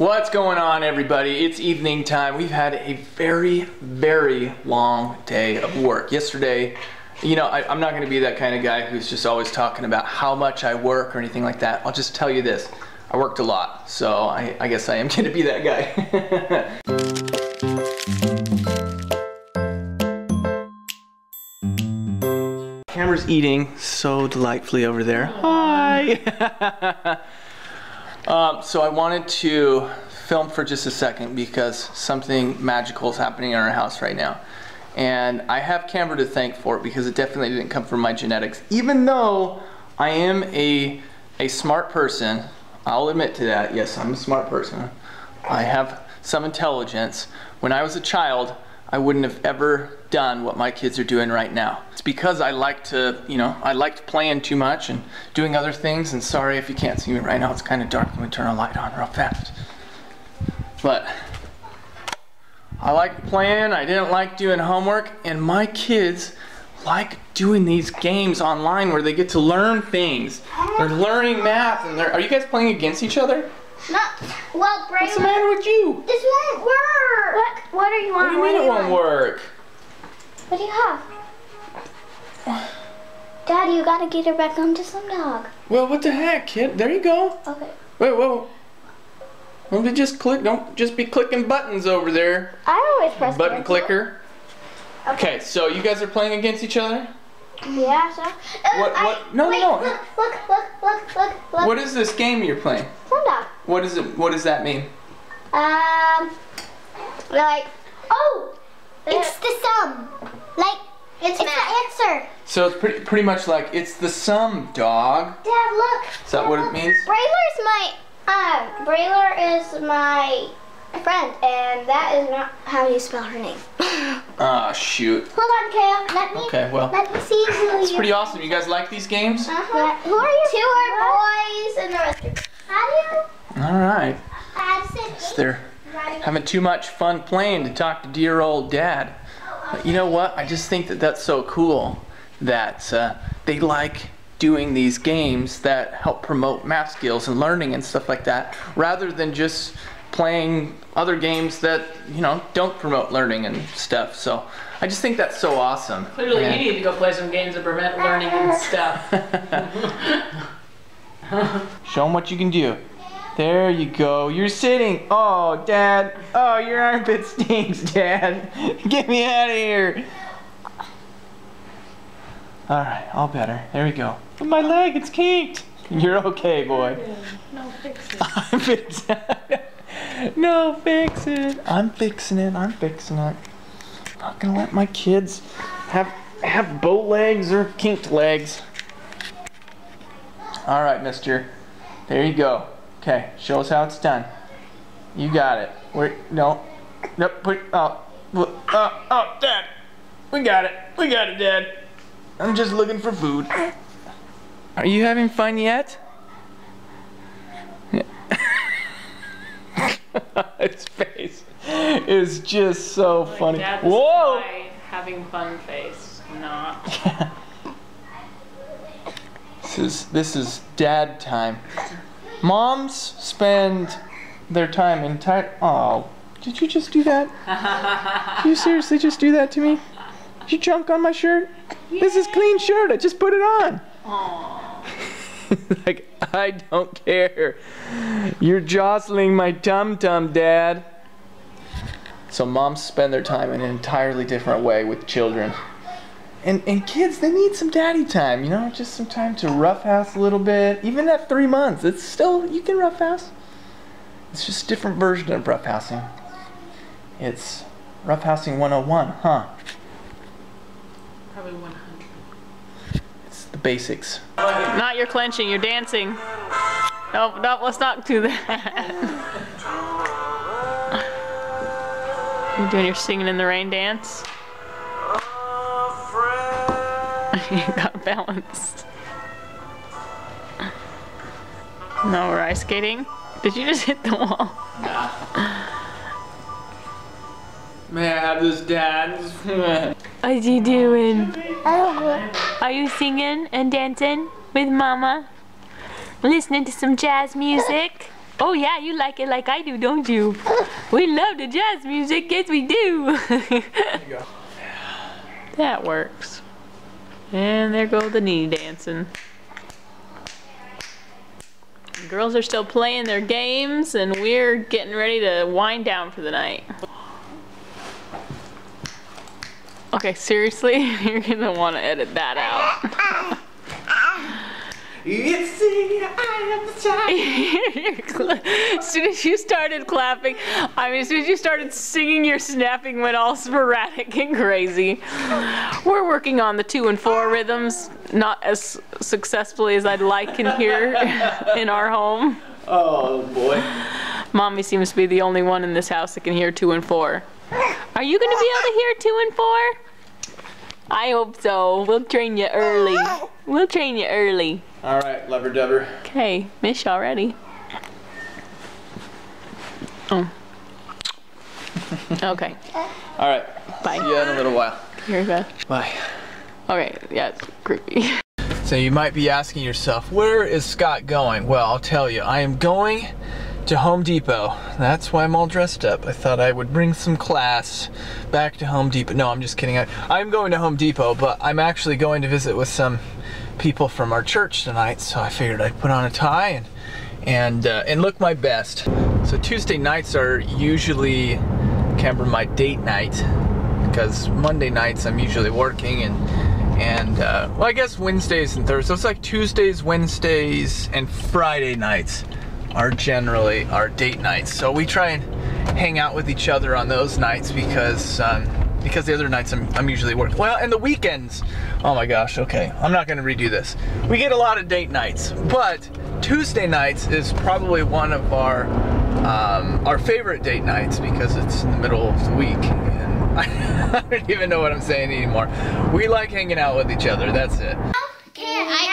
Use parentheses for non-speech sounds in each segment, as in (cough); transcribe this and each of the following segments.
What's going on everybody? It's evening time. We've had a very, very long day of work. Yesterday, you know, I, am not gonna be that kind of guy who's just always talking about how much I work or anything like that. I'll just tell you this, I worked a lot. So I, I guess I am (laughs) gonna be that guy. (laughs) Hammer's eating so delightfully over there. Hi! (laughs) Um, so I wanted to film for just a second because something magical is happening in our house right now. And I have Camber to thank for it because it definitely didn't come from my genetics. Even though I am a, a smart person, I'll admit to that. Yes, I'm a smart person. I have some intelligence. When I was a child, I wouldn't have ever done what my kids are doing right now. It's because I like to, you know, I liked playing too much and doing other things. And sorry if you can't see me right now, it's kind of dark. Let me turn a light on real fast. But I like playing, I didn't like doing homework, and my kids like doing these games online where they get to learn things. They're learning math, and they're, are you guys playing against each other? Not, well, Brayler. What's the matter with you? This won't work. What, are you on? What do you mean it won't work? What do you have? Daddy, you gotta get her back onto Sumdog. Well, what the heck, kid? There you go. Okay. Wait, whoa. Don't be just click. Don't just be clicking buttons over there. I always press button clicker. Okay. okay, so you guys are playing against each other. Yeah. So. Uh, what? What? I, no, wait, no, no. Look! Look! Look! Look! Look! Look! What is this game you're playing? Sumdog. What is it? What does that mean? Um, like, oh, it's the sum. Like, it's, it's the answer. So it's pretty pretty much like it's the sum, dog. Dad, look. Is that Dad, what look. it means? Brayler's my um, Brayler is my friend, and that is not how you spell her name. (laughs) Ah, oh, shoot. Hold on, Kale. Let me. Okay, well. Let me see who It's pretty awesome. You guys like these games? Uh huh. Who are you? Two are boys, and the rest are. How do you? All right. Addison. They're having too much fun playing to talk to dear old dad. But you know what? I just think that that's so cool that uh, they like doing these games that help promote math skills and learning and stuff like that, rather than just playing other games that you know don't promote learning and stuff. So I just think that's so awesome. Clearly, and you need to go play some games that prevent learning and stuff. (laughs) Show them what you can do. There you go. You're sitting. Oh, Dad. Oh, your armpit (laughs) stinks, Dad. (laughs) Get me out of here. All right, all better. There we go. My leg, it's kinked. You're okay, boy. No, fix it. (laughs) I'm fixing it. No, fix it. I'm fixing it. I'm fixing it. I'm not gonna let my kids have have bow legs or kinked legs. All right, mister. There you go. Okay, show us how it's done. You got it. Wait, no. Nope, put, oh, oh, oh, Dad. We got it. We got it, Dad. I'm just looking for food. Are you having fun yet? (laughs) His face is just so like funny. Dad, Whoa! having fun face, not. (laughs) this is this is dad time. (laughs) Moms spend their time entire. Oh, did you just do that? did (laughs) you seriously just do that to me? Did you chunk on my shirt? Yay. This is clean shirt. I just put it on. (laughs) like I don't care. You're jostling my tum tum, Dad. So moms spend their time in an entirely different way with children. And, and kids, they need some daddy time, you know, just some time to roughhouse a little bit. Even at three months, it's still, you can roughhouse. It's just a different version of roughhousing. It's roughhousing 101, huh? Probably 100. It's the basics. Not your clenching, you're dancing. No, no, let's not do that. (laughs) You're doing your singing in the rain dance? (laughs) got balanced. (laughs) No, we're ice skating. Did you just hit the wall? Nah. (laughs) May I have this dance? what you doing? Are you singing and dancing with mama? Listening to some jazz music. Oh yeah, you like it like I do, don't you? We love the jazz music, yes we do. that works. And there go the knee dancing. The girls are still playing their games and we're getting ready to wind down for the night. Okay, seriously? (laughs) You're gonna want to edit that out. (laughs) The eye of the tiger. as (laughs) soon as you started clapping, I mean, as soon as you started singing, your snapping went all sporadic and crazy. We're working on the two and four rhythms, not as successfully as I'd like in here (laughs) in our home. Oh boy. Mommy seems to be the only one in this house that can hear two and four. Are you going to be able to hear two and four? I hope so. We'll train you early. We'll train you early. All right, lover dubber. Okay, miss you already. Oh. Mm. Okay, All right. bye. See you in a little while. Here we go. Bye. Okay, yeah, it's creepy. So you might be asking yourself, where is Scott going? Well, I'll tell you, I am going to Home Depot. That's why I'm all dressed up. I thought I would bring some class back to Home Depot. No, I'm just kidding. I, I'm going to Home Depot, but I'm actually going to visit with some people from our church tonight, so I figured I'd put on a tie and and uh, and look my best. So Tuesday nights are usually of my date night because Monday nights I'm usually working and and uh, well I guess Wednesdays and Thursdays. So it's like Tuesdays, Wednesdays, and Friday nights are generally our date nights. So we try and hang out with each other on those nights because um, because the other nights I'm, I'm usually working. Well, and the weekends. Oh my gosh. Okay, I'm not gonna redo this. We get a lot of date nights, but Tuesday nights is probably one of our um, our favorite date nights because it's in the middle of the week and (laughs) I don't even know what I'm saying anymore. We like hanging out with each other. That's it. Okay, I, I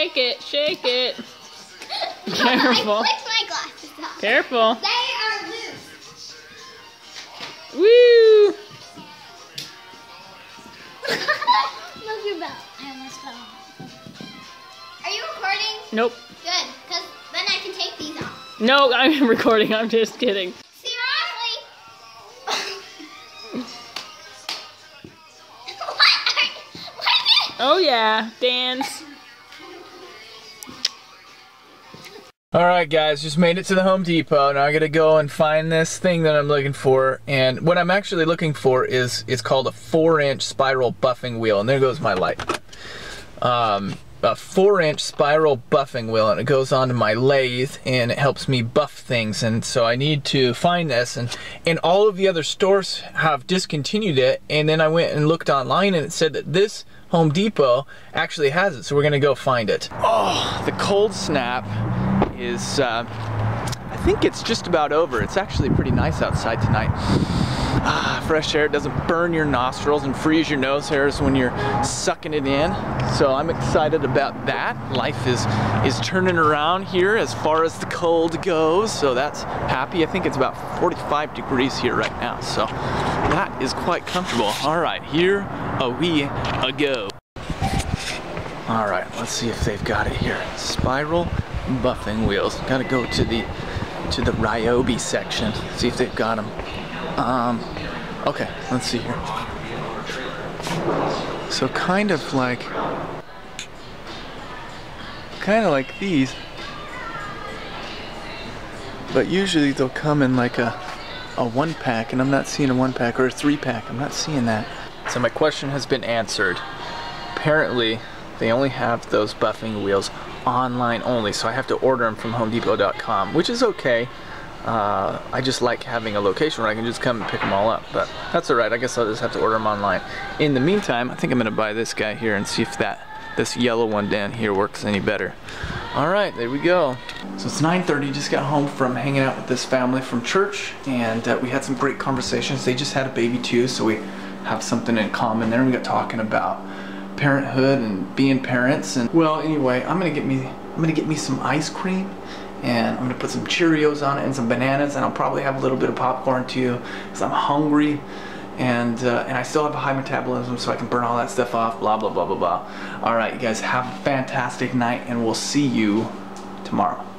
Shake it, shake it. (laughs) Careful, flicked my glasses off. careful. They are loose. Woo! (laughs) Look your belt. I almost fell off. Are you recording? Nope. Good, because then I can take these off. No, I'm (laughs) recording. I'm just kidding. Seriously? what are you, Oh yeah, dance. All right, guys, just made it to the Home Depot. Now I gotta go and find this thing that I'm looking for. And what I'm actually looking for is it's called a four-inch spiral buffing wheel. And there goes my light. Um, a four-inch spiral buffing wheel, and it goes onto my lathe, and it helps me buff things. And so I need to find this. And and all of the other stores have discontinued it. And then I went and looked online, and it said that this Home Depot actually has it. So we're gonna go find it. Oh, the cold snap is, uh, I think it's just about over. It's actually pretty nice outside tonight. Ah, fresh air, it doesn't burn your nostrils and freeze your nose hairs when you're sucking it in. So I'm excited about that. Life is, is turning around here as far as the cold goes. So that's happy. I think it's about 45 degrees here right now. So that is quite comfortable. All right, here we a go. All right, let's see if they've got it here. Spiral buffing wheels. Gotta go to the to the Ryobi section. See if they've got them. Um, okay, let's see here. So kind of like, kind of like these, but usually they'll come in like a a one pack, and I'm not seeing a one pack or a three pack. I'm not seeing that. So my question has been answered. Apparently, they only have those buffing wheels online only, so I have to order them from HomeDepot.com, which is okay. Uh, I just like having a location where I can just come and pick them all up, but that's alright. I guess I'll just have to order them online. In the meantime, I think I'm gonna buy this guy here and see if that this yellow one down here works any better. Alright, there we go. So it's 9.30, just got home from hanging out with this family from church, and uh, we had some great conversations. They just had a baby too, so we have something in common there. We got talking about parenthood and being parents. And well anyway I'm gonna get me I'm gonna get me some ice cream and I'm gonna put some Cheerios on it and some bananas and I'll probably have a little bit of popcorn too because I'm hungry. And uh, and I still have a high metabolism so I can burn all that stuff off blah blah blah blah blah. All right you guys have a fantastic night and we'll see you tomorrow